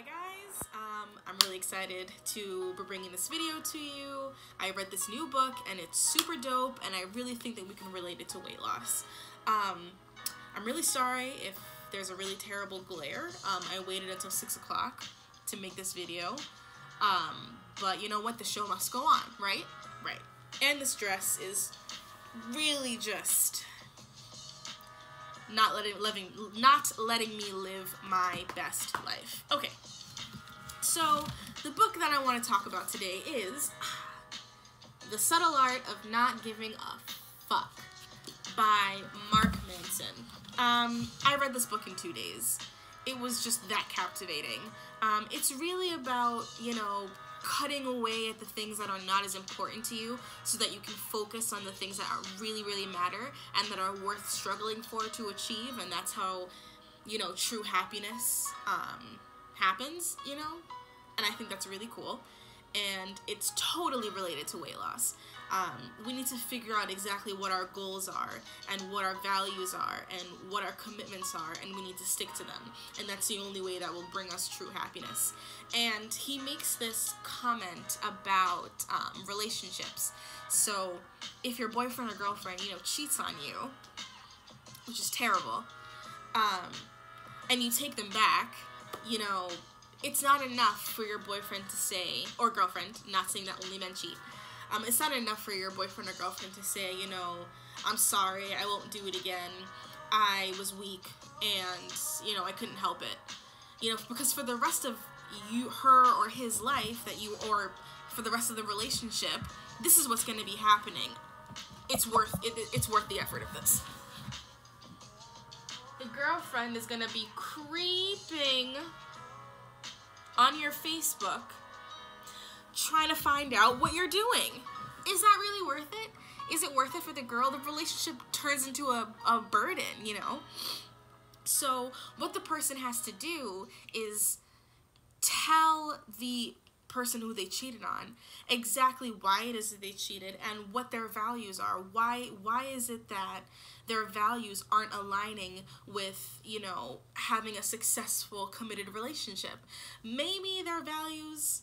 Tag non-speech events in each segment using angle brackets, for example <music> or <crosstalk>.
Hi guys, um, I'm really excited to be bringing this video to you. I read this new book and it's super dope and I really think that we can relate it to weight loss. Um, I'm really sorry if there's a really terrible glare. Um, I waited until 6 o'clock to make this video. Um, but you know what, the show must go on, right? Right. And this dress is really just not letting living not letting me live my best life. Okay. So, the book that I want to talk about today is The Subtle Art of Not Giving a Fuck by Mark Manson. Um, I read this book in two days. It was just that captivating. Um, it's really about, you know, cutting away at the things that are not as important to you so that you can focus on the things that are really really matter and that are worth struggling for to achieve and that's how you know true happiness um, happens you know and i think that's really cool and it's totally related to weight loss. Um, we need to figure out exactly what our goals are and what our values are and what our commitments are, and we need to stick to them. And that's the only way that will bring us true happiness. And he makes this comment about um, relationships. So, if your boyfriend or girlfriend, you know, cheats on you, which is terrible, um, and you take them back, you know, it's not enough for your boyfriend to say, or girlfriend, not saying that only men cheat, um, it's not enough for your boyfriend or girlfriend to say, you know, I'm sorry, I won't do it again, I was weak, and, you know, I couldn't help it. You know, because for the rest of you, her or his life, that you, or for the rest of the relationship, this is what's going to be happening. It's worth, it, it's worth the effort of this. The girlfriend is going to be creeping on your Facebook trying to find out what you're doing. Is that really worth it? Is it worth it for the girl? The relationship turns into a, a burden, you know? So, what the person has to do is tell the person who they cheated on exactly why it is that they cheated and what their values are why why is it that their values aren't aligning with you know having a successful committed relationship maybe their values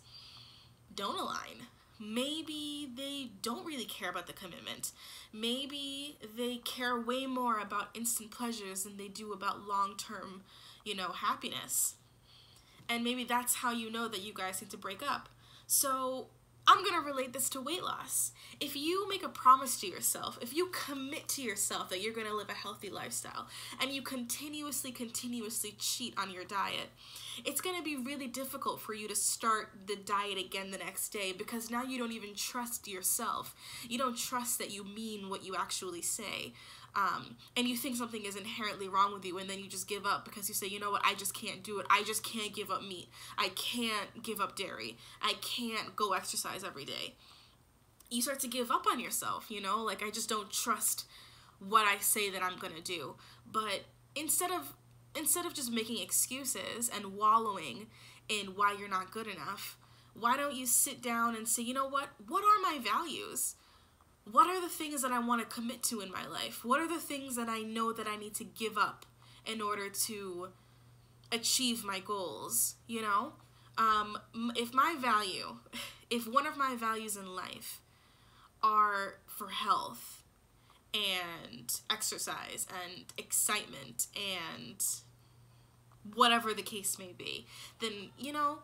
don't align. Maybe they don't really care about the commitment. Maybe they care way more about instant pleasures than they do about long-term you know happiness. And maybe that's how you know that you guys need to break up. So I'm gonna relate this to weight loss. If you make a promise to yourself, if you commit to yourself that you're gonna live a healthy lifestyle, and you continuously, continuously cheat on your diet, it's gonna be really difficult for you to start the diet again the next day because now you don't even trust yourself. You don't trust that you mean what you actually say um, and you think something is inherently wrong with you and then you just give up because you say you know what? I just can't do it. I just can't give up meat. I can't give up dairy. I can't go exercise every day. You start to give up on yourself you know? Like i just don't trust what i say that i'm gonna do. But instead of instead of just making excuses and wallowing in why you're not good enough why don't you sit down and say you know what? What are my values what are the things that I want to commit to in my life? What are the things that I know that I need to give up in order to achieve my goals? You know, um, if my value, <laughs> if one of my values in life are for health and exercise and excitement and whatever the case may be, then, you know,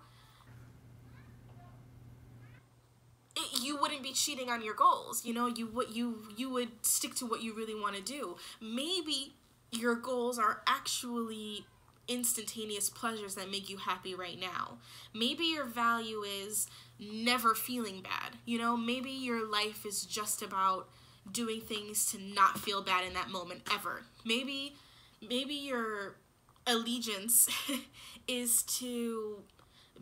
it, you wouldn't be cheating on your goals. You know, you would you you would stick to what you really want to do. Maybe your goals are actually instantaneous pleasures that make you happy right now. Maybe your value is never feeling bad. You know, maybe your life is just about doing things to not feel bad in that moment ever. Maybe maybe your allegiance <laughs> is to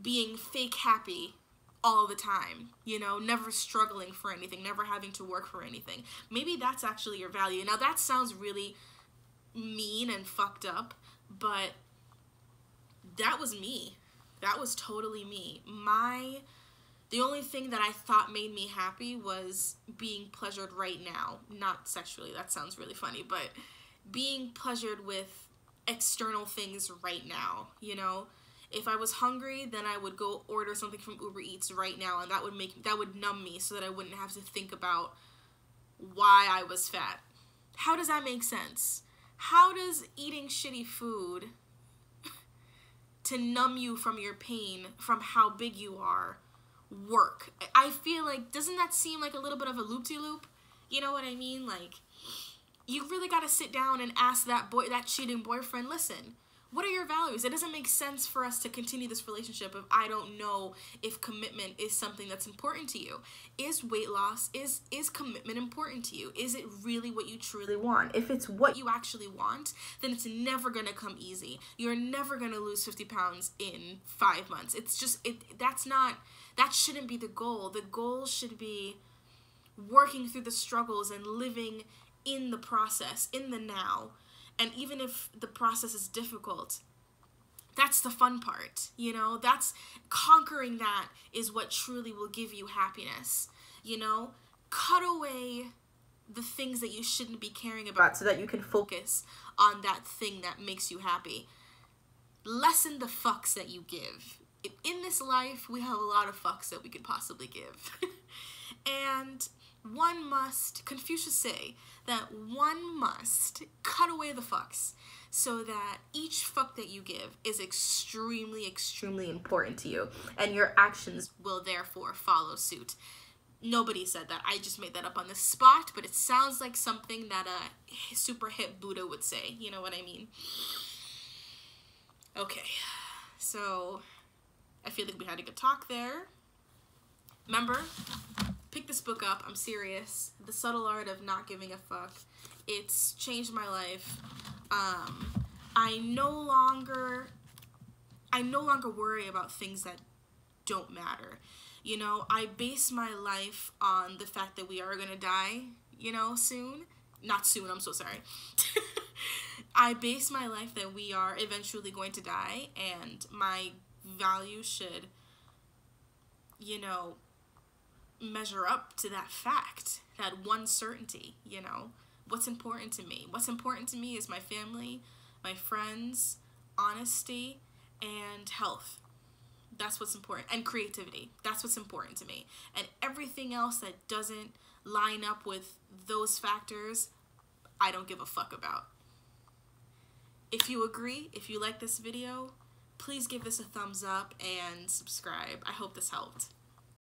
being fake happy all the time, you know, never struggling for anything, never having to work for anything. Maybe that's actually your value. Now, that sounds really mean and fucked up, but that was me. That was totally me. My the only thing that I thought made me happy was being pleasured right now. Not sexually, that sounds really funny, but being pleasured with external things right now, you know? If I was hungry, then I would go order something from Uber Eats right now, and that would make that would numb me so that I wouldn't have to think about why I was fat. How does that make sense? How does eating shitty food <laughs> to numb you from your pain, from how big you are, work? I feel like doesn't that seem like a little bit of a loop de loop? You know what I mean? Like you really got to sit down and ask that boy that cheating boyfriend, listen, what are your values? It doesn't make sense for us to continue this relationship if I don't know if commitment is something that's important to you. Is weight loss is is commitment important to you? Is it really what you truly want? If it's what you actually want, then it's never going to come easy. You're never going to lose 50 pounds in 5 months. It's just it that's not that shouldn't be the goal. The goal should be working through the struggles and living in the process, in the now and even if the process is difficult, that's the fun part, you know? That's conquering that is what truly will give you happiness, you know? Cut away the things that you shouldn't be caring about so that you can focus on that thing that makes you happy. Lessen the fucks that you give. In this life, we have a lot of fucks that we could possibly give. <laughs> and one must, Confucius say, that one must cut away the fucks so that each fuck that you give is extremely, extremely important to you, and your actions will therefore follow suit. Nobody said that. I just made that up on the spot, but it sounds like something that a super hip Buddha would say. You know what I mean? Okay, so I feel like we had a good talk there. Remember, pick this book up. I'm serious. The Subtle Art of Not Giving a Fuck. It's changed my life. Um, I no longer, I no longer worry about things that don't matter. You know, I base my life on the fact that we are gonna die. You know, soon. Not soon. I'm so sorry. <laughs> I base my life that we are eventually going to die, and my value should, you know, measure up to that fact, that one certainty, you know? What's important to me? What's important to me is my family, my friends, honesty, and health. That's what's important. And creativity. That's what's important to me. And everything else that doesn't line up with those factors, I don't give a fuck about. If you agree, if you like this video, please give this a thumbs up and subscribe. I hope this helped.